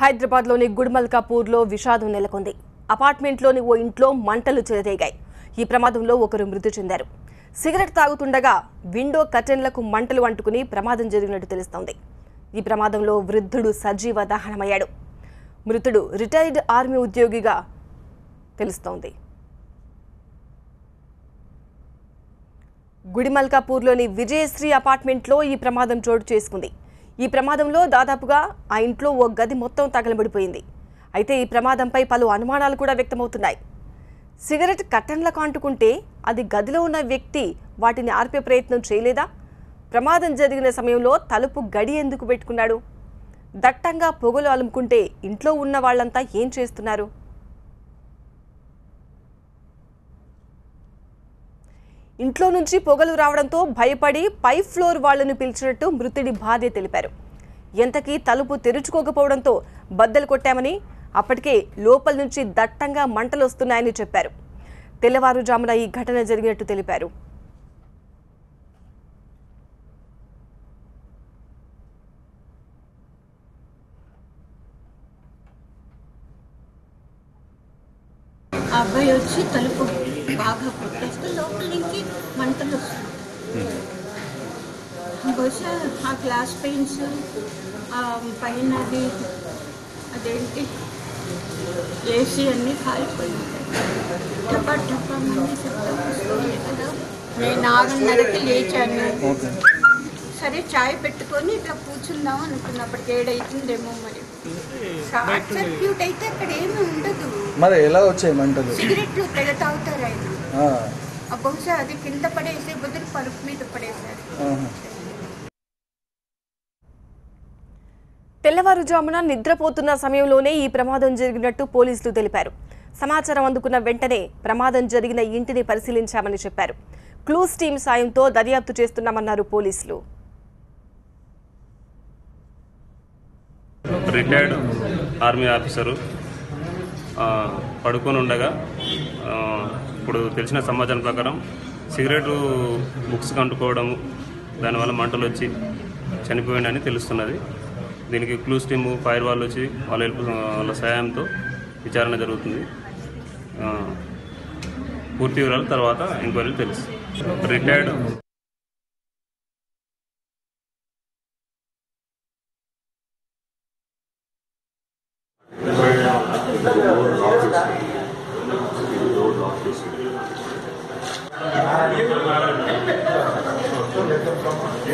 హైదరాబాద్లోని గుడిమల్కాపూర్లో విషాదం నెలకొంది. అపార్ట్మెంట్లోని ఓ ఇంట్లో మంటలు చెలరేగాయి. ఈ ప్రమాదంలో ఒకరు మృతి చెందారు. సిగరెట్ తాగుతుండగా విండో కర్టెన్లకు మంటలు అంటుకుని ప్రమాదం జరిగినట్టు తెలుస్తోంది. ఈ ప్రమాదంలో వృద్ధుడు సజీవ దహనమయ్యాడు. మృతుడు రిటైర్డ్ ఆర్మీ ఉద్యోగిగా తెలుస్తోంది. గుడిమల్కాపూర్లోని విజయశ్రీ అపార్ట్మెంట్లో ఈ ప్రమాదం చోటు చేసుకుంది. ఈ ప్రమాదంలో దాదాపుగా ఆ ఇంట్లో ఓ గది మొత్తం తగలబడిపోయింది. అయితే ఈ ప్రమాదంపై పలు అనుమానాలు కూడా వ్యక్తమవుతున్నాయి. సిగరెట్ కట్టన్లకు అంటుకుంటే అది గదిలో ఉన్న వ్యక్తి వాటిని ఆర్పే ప్రయత్నం చేయలేదా? ప్రమాదం జరిగిన సమయంలో తలుపు గడి ఎందుకు పెట్టుకున్నాడు? దట్టంగా పొగలు అలుముకుంటే ఇంట్లో ఉన్న వాళ్ళంతా ఏం చేస్తున్నారు? ఇంట్లో నుంచి పొగలు రావడంతో భయపడి పై ఫ్లోర్ వాళ్ళను పిలిచినట్టు మృతుడి భార్య తెలిపారు. ఎంతకీ తలుపు తెరుచుకోకపోవడంతో బద్దలు కొట్టామని అప్పటికే లోపల నుంచి దట్టంగా మంటలు వస్తున్నాయని చెప్పారు. తెల్లవారుజామున ఈ ఘటన జరిగినట్టు తెలిపారు. అబ్బాయి వచ్చి తలుపు బాగా కొట్టేస్తే లోపల నుంచి మంటలు బహుశా ఆ గ్లాస్ పెయింట్స్ ఆ పైన అది అదేంటి ఏసీ అన్నీ కాలిపోయి ఉంటాయి టపా టపా మంది శబ్దం వస్తుంది కదా. నేను ఆరున్నరకి లేచాను. సరే చాయ్ పెట్టుకొని ఇట్లా కూర్చుందాం అనుకున్నప్పటికి ఏడైతుందేమో మరి. షార్ట్ సర్క్యూట్ అయితే అక్కడ ఏమీ ఉండదు. మరి ఎలా వచ్చాయి మంటలు? సిగరెట్లు తెగ తాగుతారు బహుశా అది కింద పడేసే బదులు పరుపు మీద పడేశారు. తెల్లవారుజామున నిద్రపోతున్న సమయంలోనే ఈ ప్రమాదం జరిగినట్టు పోలీసులు తెలిపారు. సమాచారం అందుకున్న వెంటనే ప్రమాదం జరిగిన ఇంటిని పరిశీలించామని చెప్పారు. క్లూస్ టీం సాయంతో దర్యాప్తు చేస్తున్నామన్నారు పోలీసులు. రిటైర్డ్ ఆర్మీ ఆఫీసరు ఆ, పడుకొని ఉండగా ఆ, ఇప్పుడు తెలిసిన సమాచారం ప్రకారం సిగరెట్ బుక్స్ కంటుకోవడము దానివల్ల మంటలు వచ్చి చనిపోయిందని తెలుస్తున్నది. దీనికి క్లూస్ టీమ్ ఫైర్ వాళ్ళు వచ్చి వాళ్ళ వాళ్ళ సహాయంతో విచారణ జరుగుతుంది. పూర్తి వివరాలు తర్వాత ఎంక్వైరీ తెలుసు రిటైర్డ్